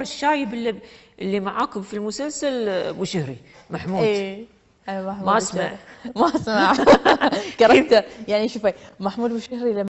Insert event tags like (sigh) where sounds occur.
الشايب اللي اللي معاكم في المسلسل أبو شهري محمود. إيه. أنا محمود ما أسمع. (laughs) ما أسمع. (laughs) كاركتر يعني شوفي محمود بشهري لما